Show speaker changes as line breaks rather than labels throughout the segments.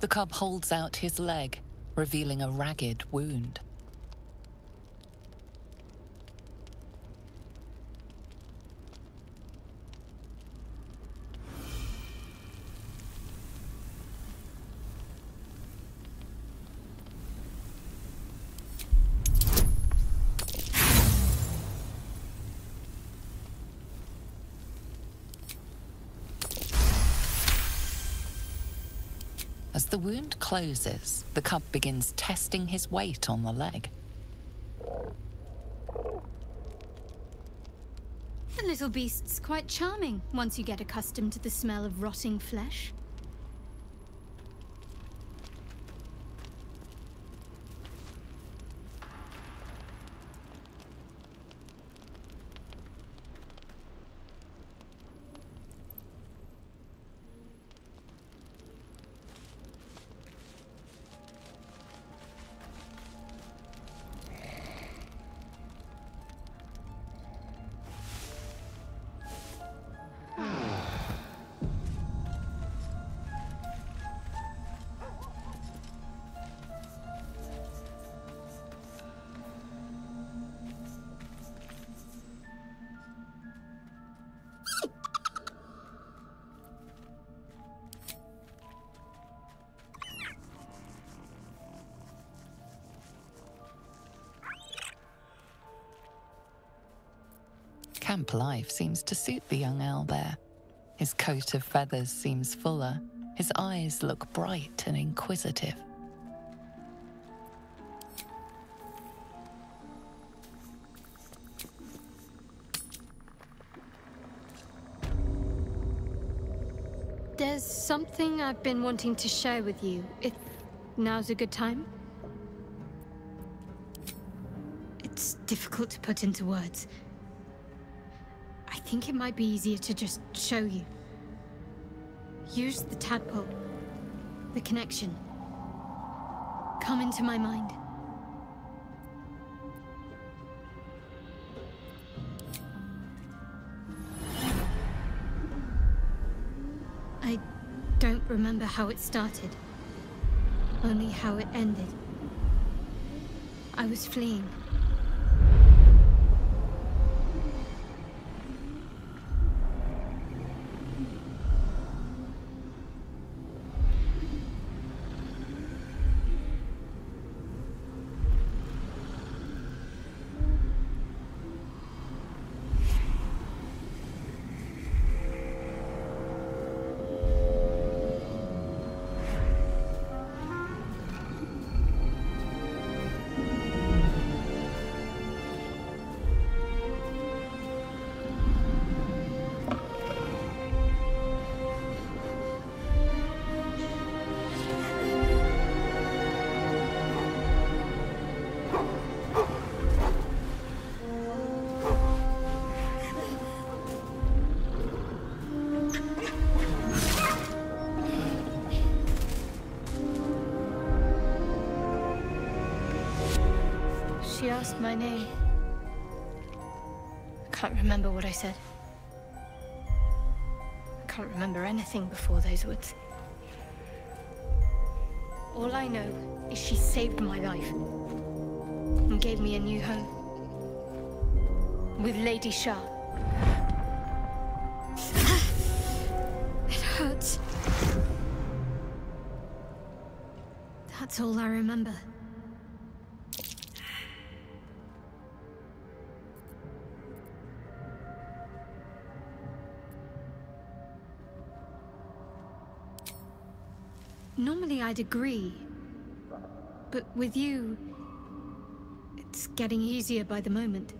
The cub holds out his leg, revealing a ragged wound. As the wound closes, the cub begins testing his weight on the leg.
The little beast's quite charming once you get accustomed to the smell of rotting flesh.
Camp life seems to suit the young owlbear. His coat of feathers seems fuller, his eyes look bright and inquisitive.
There's something I've been wanting to share with you, if now's a good time. It's difficult to put into words. I think it might be easier to just show you. Use the tadpole. The connection. Come into my mind. I don't remember how it started. Only how it ended. I was fleeing. Asked my name. I can't remember what I said. I can't remember anything before those words. All I know is she saved my life and gave me a new home with Lady Shar. It hurts. That's all I remember. I'd agree. But with you, it's getting easier by the moment.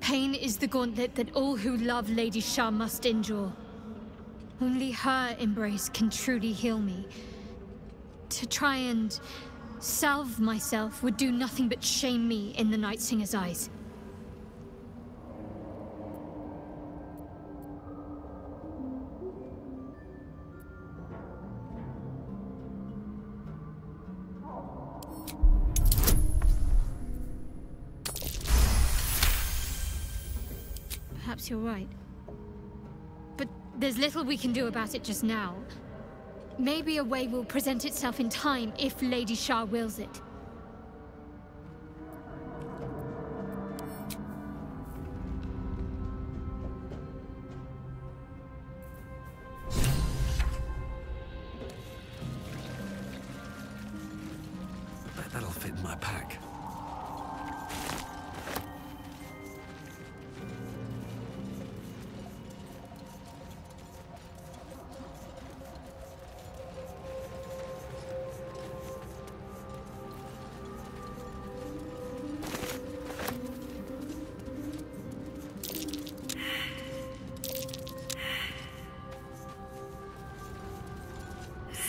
Pain is the gauntlet that all who love Lady Shar must endure. Only her embrace can truly heal me. To try and Salve myself would do nothing but shame me in the Night Singer's eyes. Perhaps you're right. But there's little we can do about it just now. Maybe a way will present itself in time if Lady Shar wills it.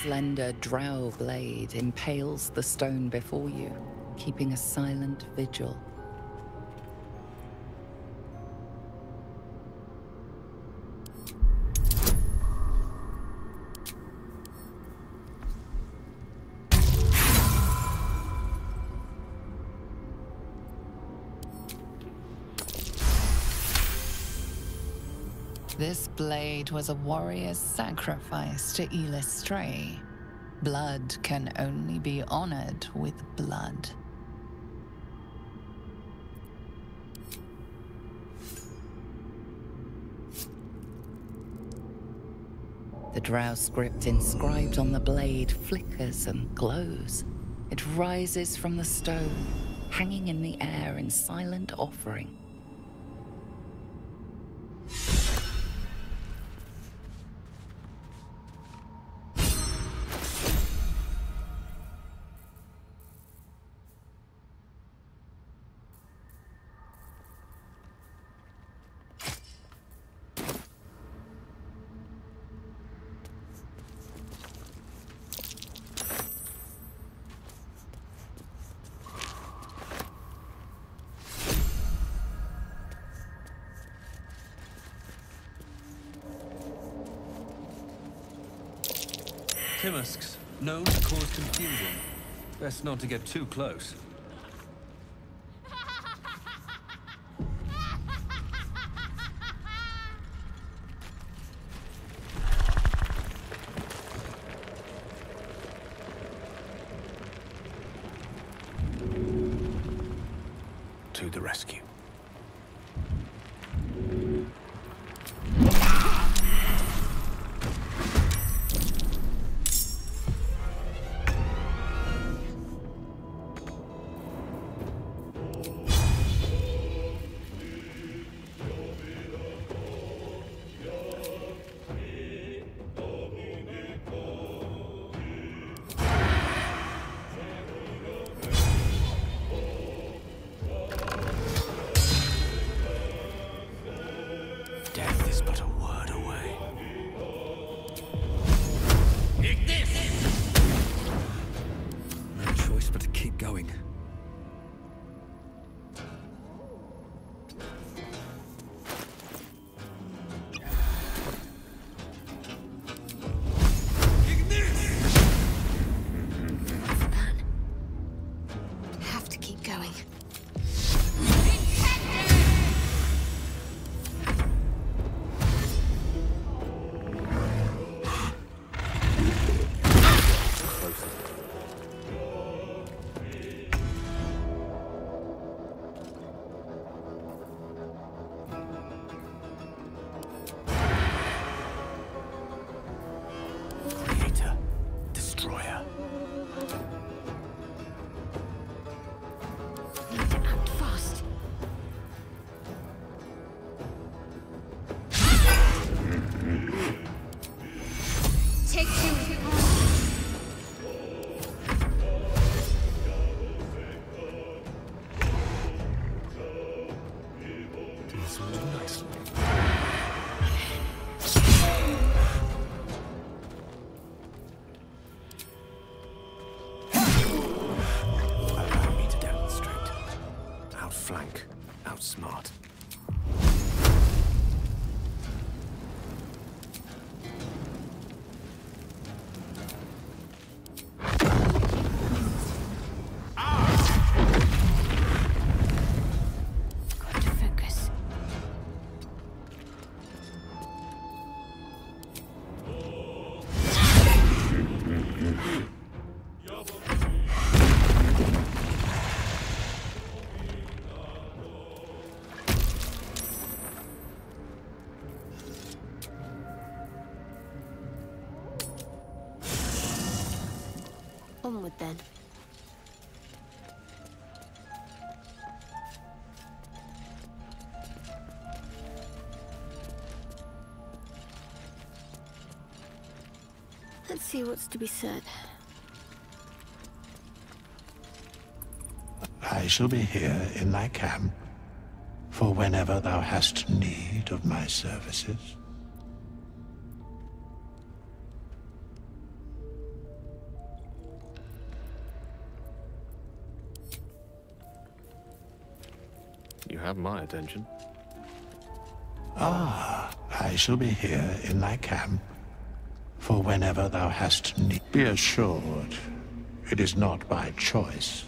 Slender drow blade impales the stone before you, keeping a silent vigil. This blade was a warrior's sacrifice to Eilistraee. Blood can only be honored with blood. The drow script inscribed on the blade flickers and glows. It rises from the stone, hanging in the air in silent offering.
Timmasks, known to cause confusion. Best not to get too close.
Winter.
Onward then. Let's see what's to be said.
I shall be here in thy camp for whenever thou hast need of my services.
Have my attention.
Ah, I shall be here in thy camp for whenever thou hast need. Be assured, it is not by choice.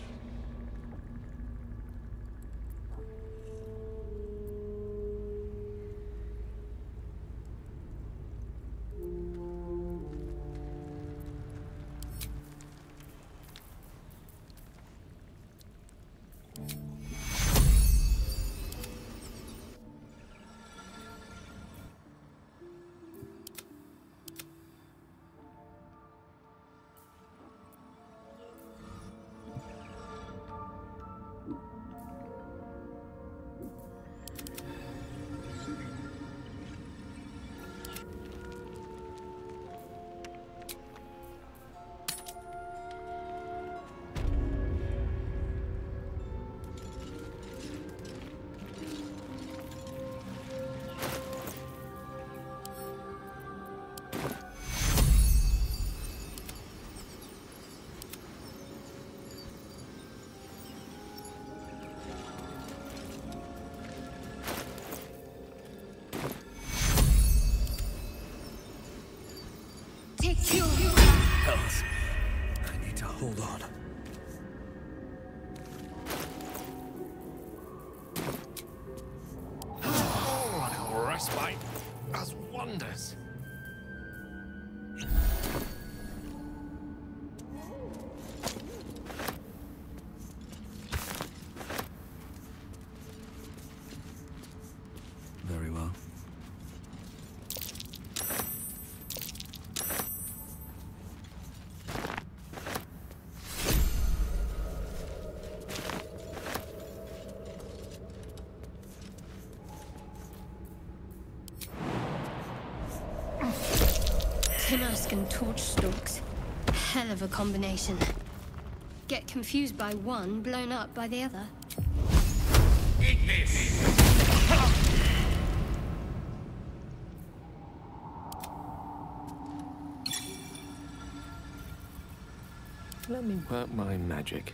Timmask and torch stalks. Hell of a combination. Get confused by one, blown up by the other.
Let me work my magic.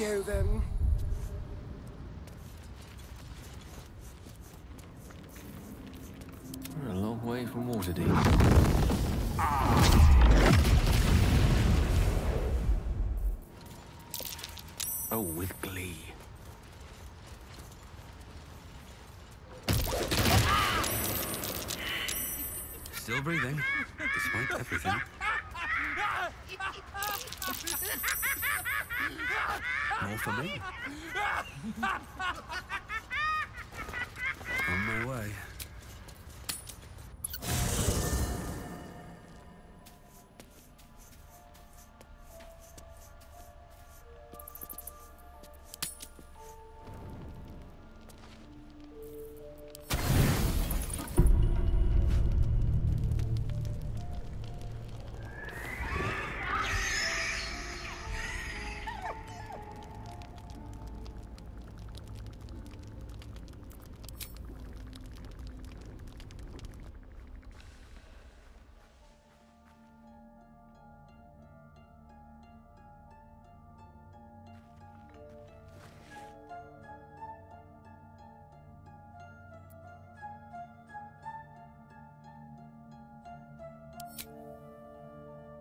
Go then.
We're a long way from Waterdeep. Oh, with glee.
Still breathing, despite everything. More for me. On my way.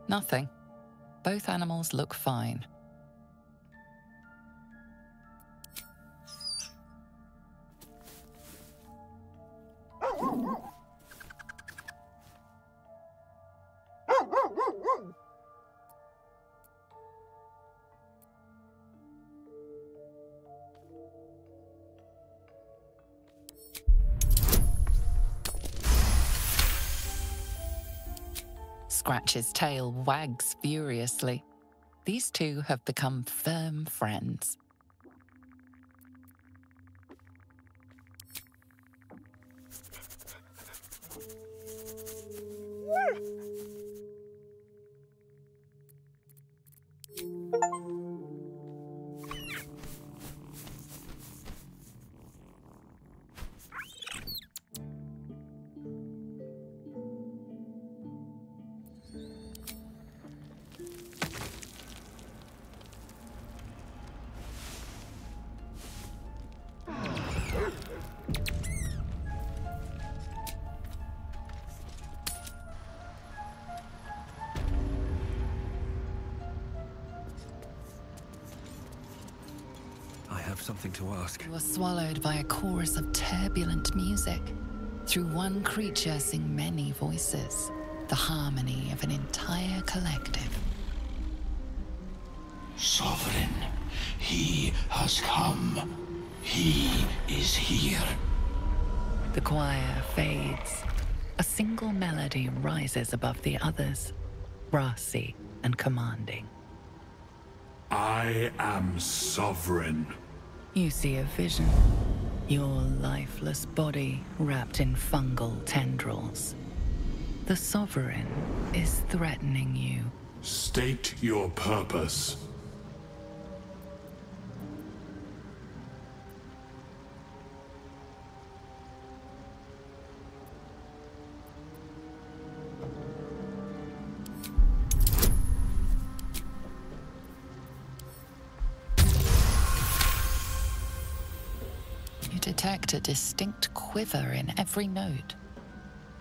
Nothing. Both animals look fine. Scratch's tail wags furiously. These two have become firm friends.
Something to ask.
You are swallowed by a chorus of turbulent music. Through one creature sing many voices, the harmony of an entire collective.
Sovereign, he has come. He is here.
The choir fades. A single melody rises above the others, brassy and commanding.
I am sovereign.
You see a vision. Your lifeless body wrapped in fungal tendrils. The Sovereign is threatening you.
State your purpose.
A distinct quiver in every note.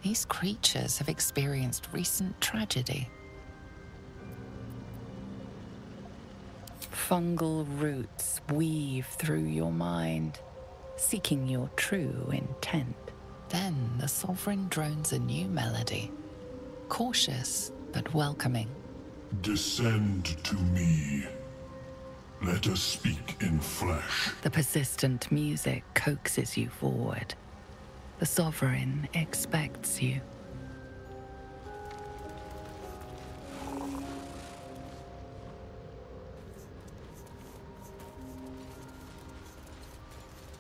These creatures have experienced recent tragedy. Fungal roots weave through your mind, seeking your true intent. Then the Sovereign drones a new melody, cautious but welcoming.
Descend to me. Let us speak in flesh.
The persistent music coaxes you forward. The Sovereign expects you.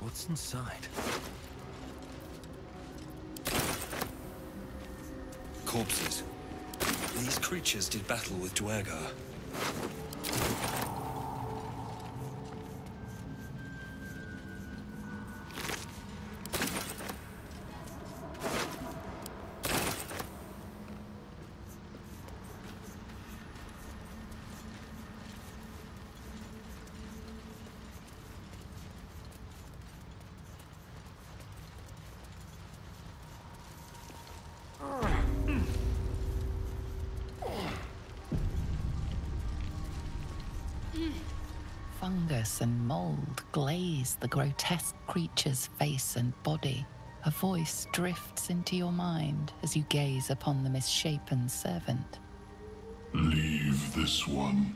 What's inside?
Corpses. These creatures did battle with Duergar.
Fungus and mold glaze the grotesque creature's face and body. A voice drifts into your mind as you gaze upon the misshapen servant.
Leave this one.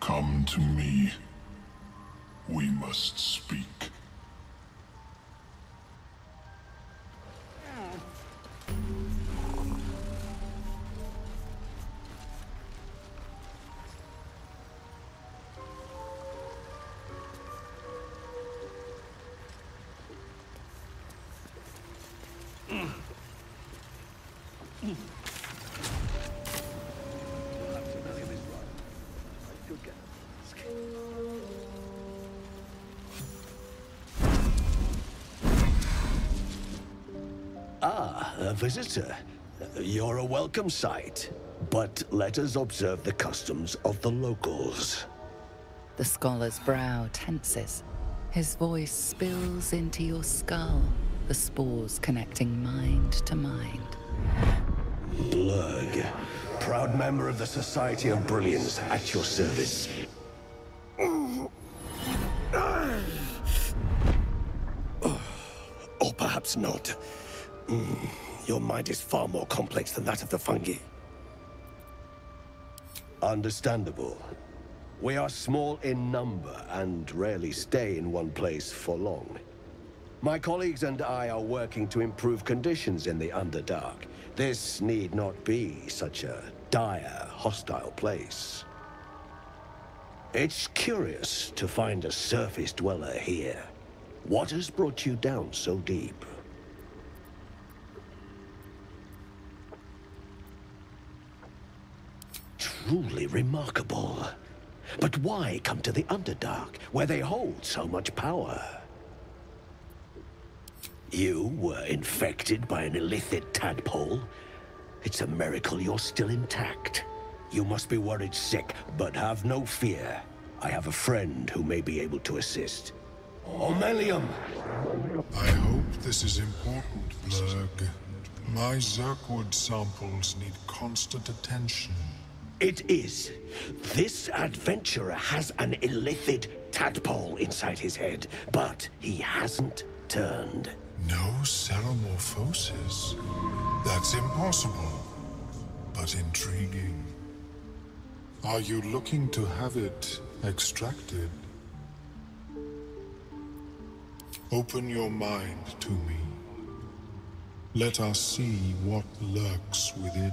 Come to me. We must speak.
A visitor. You're a welcome sight. But let us observe the customs of the locals.
The scholar's brow tenses. His voice spills into your skull, the spores connecting mind to mind.
Blurg, proud member of the Society of Brilliance at your service. Or perhaps not. Mm, Your mind is far more complex than that of the fungi. Understandable. We are small in number and rarely stay in one place for long. My colleagues and I are working to improve conditions in the Underdark. This need not be such a dire, hostile place. It's curious to find a surface dweller here. What has brought you down so deep? Truly remarkable. But why come to the Underdark, where they hold so much power? You were infected by an illithid tadpole? It's a miracle you're still intact. You must be worried sick, but have no fear. I have a friend who may be able to assist. Omeluum!
I hope this is important, Blurg. My Zurkhwood samples need constant attention.
It is. This adventurer has an illithid tadpole inside his head, but he hasn't turned.
No ceremorphosis? That's impossible, but intriguing. Are you looking to have it extracted? Open your mind to me. Let us see what lurks within.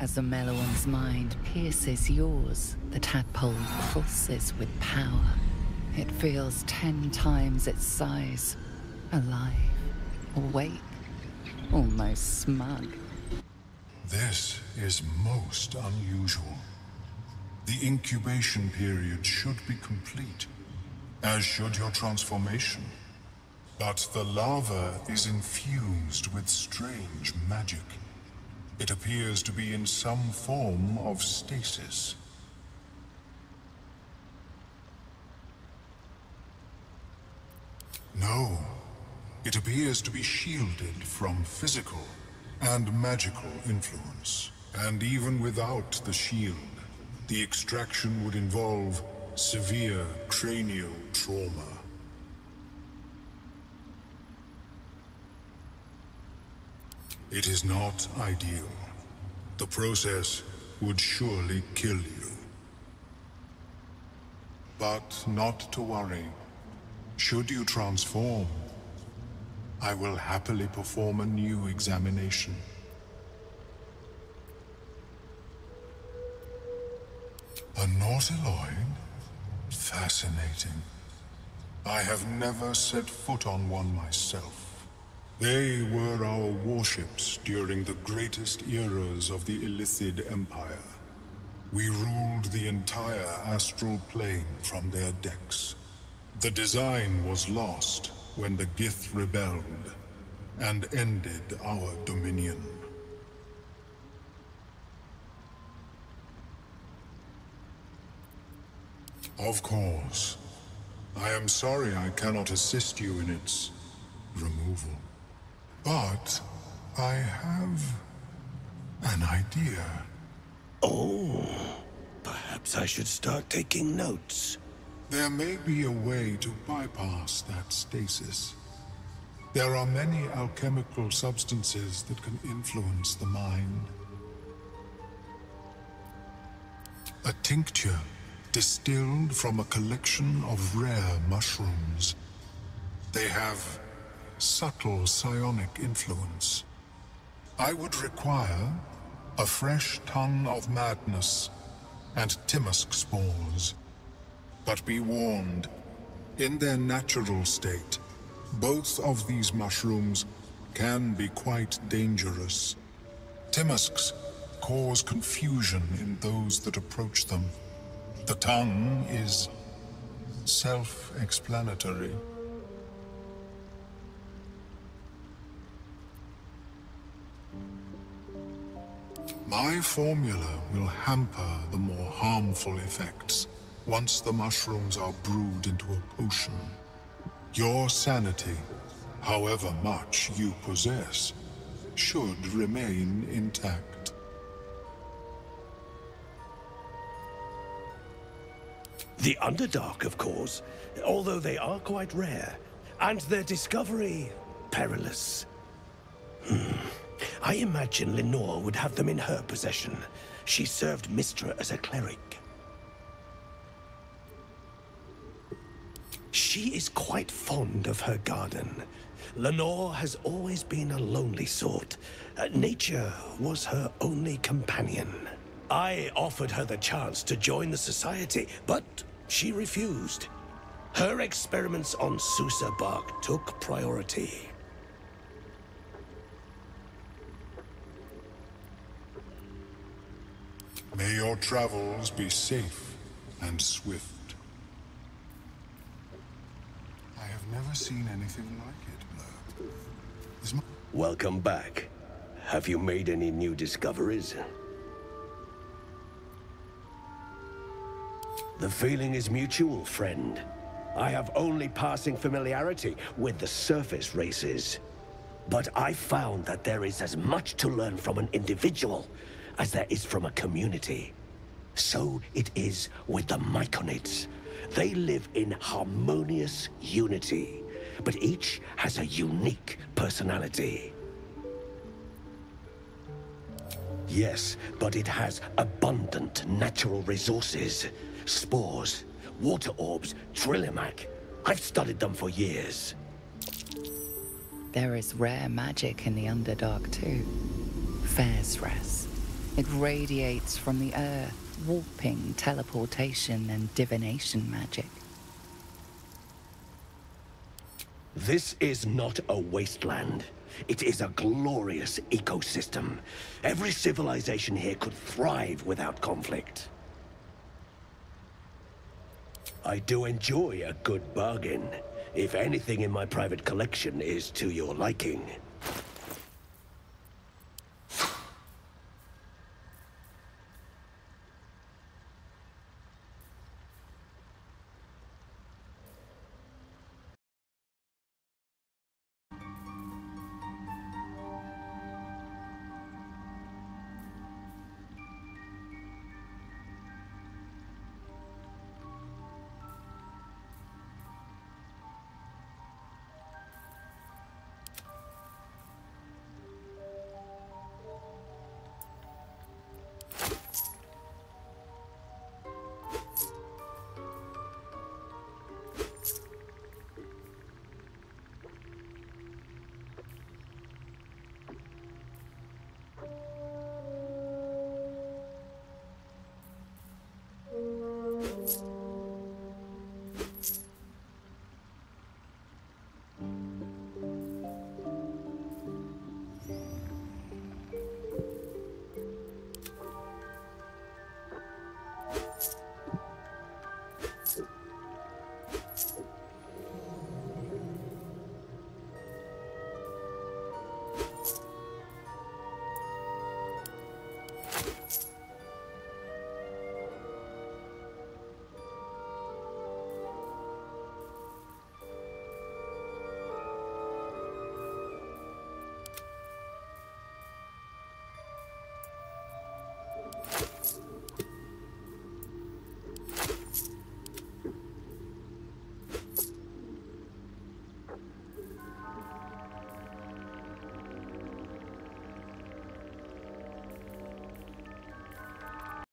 As the Meloan's mind pierces yours, the tadpole pulses with power. It feels ten times its size. Alive, awake, almost smug.
This is most unusual. The incubation period should be complete, as should your transformation. But the larva is infused with strange magic. It appears to be in some form of stasis. No. It appears to be shielded from physical and magical influence. And even without the shield, the extraction would involve severe cranial trauma. It is not ideal. The process would surely kill you. But not to worry. Should you transform, I will happily perform a new examination. A Nautiloid? Fascinating. I have never set foot on one myself. They were our warships during the greatest eras of the Illithid Empire. We ruled the entire astral plane from their decks. The design was lost when the Gith rebelled and ended our dominion. Of course. I am sorry I cannot assist you in its removal. But I have an idea.
Oh, perhaps I should start taking notes.
There may be a way to bypass that stasis. There are many alchemical substances that can influence the mind. A tincture distilled from a collection of rare mushrooms. They have subtle psionic influence. I would require a fresh Tongue of Madness and Timmask spores. But be warned, in their natural state, both of these mushrooms can be quite dangerous. Timmasks cause confusion in those that approach them. The tongue is self-explanatory. My formula will hamper the more harmful effects once the mushrooms are brewed into a potion. Your sanity, however much you possess, should remain intact.
The Underdark, of course, although they are quite rare, and their discovery perilous. I imagine Lenore would have them in her possession. She served Mystra as a cleric. She She is quite fond of her garden. Lenore has always been a lonely sort. Uh, nature was her only companion. I offered her the chance to join the society, but she refused. Her experiments on Sussur bark took priority.
May your travels be safe and swift. I have never seen anything like it, Blur. Is my
Welcome back. Have you made any new discoveries? The feeling is mutual, friend. I have only passing familiarity with the surface races. But I found that there is as much to learn from an individual as there is from a community. So it is with the Myconids. They live in harmonious unity, but each has a unique personality. Yes, but it has abundant natural resources. Spores, water orbs, Trillimac. I've studied them for years.
There is rare magic in the Underdark too. Faerzress. It radiates from the earth, warping, teleportation, and divination magic.
This is not a wasteland. It is a glorious ecosystem. Every civilization here could thrive without conflict. I do enjoy a good bargain, if anything in my private collection is to your liking.